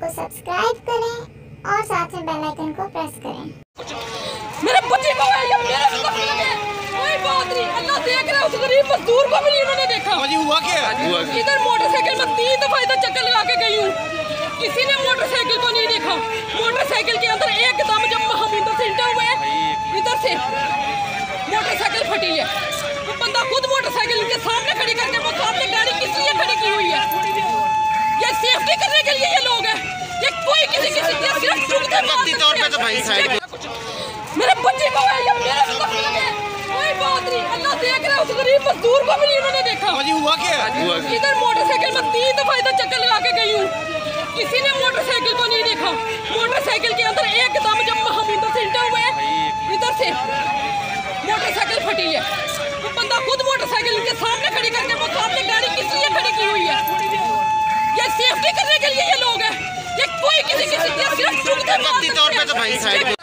को सब्सक्राइब करें और साथ में बेल आइकन को प्रेस करें। मेरे बच्चे को है या मेरे को लगे कोई बात नहीं अल्लाह देख रहा है उस गरीब मजदूर को भी नहीं उन्होंने देखा। जी हुआ क्या? हुआ इधर मोटरसाइकिल में तीन दफ़ा इधर चक्कर लगा के गई हूँ। किसी ने मोटरसाइकिल को नहीं देखा। मोटरसाइकिल के अंदर एकदम जब हम इधर से इंटर हुए इधर से मोटरसाइकिल फटी है वो बंदा खुद मोटरसाइकिल के सामने खड़ी करके वो सामने गाड़ी किस लिए खड़ी की हुई है ये सेफ्टी करने के लिए ये लोग हैं ये कोई किसी किसी के सिर्फ़ चुगते मार वक्ती तौर पे तो भाई साइड मेरे बच्चे को है या मेरे को कोई बात नहीं अल्लाह देख रहा है उस गरीब मजदूर को भी नहीं उन्होंने देखा। जी हुआ क्या? इधर मोटरसाइकिल में तीन दफ़ा इधर चक्कर लगा के गई हूँ। किसी ने मोटरसाइकिल को नहीं देखा। मोटरसाइकिल के अंदर एकदम जब हम इधर से इंटर हुए इधर से मोटरसाइकिल फटी है। वो बंदा खुद मोटरसाइकिल के सामने खड़ी करके वो सामने गाड़ी किस लिए खड़ी की हुई है ये सेफ्टी करने के लिए ये लोग हैं ये कोई किसी किसी के सिर्फ़ चुगते मार वक्ती तौर पे तो भाई साइड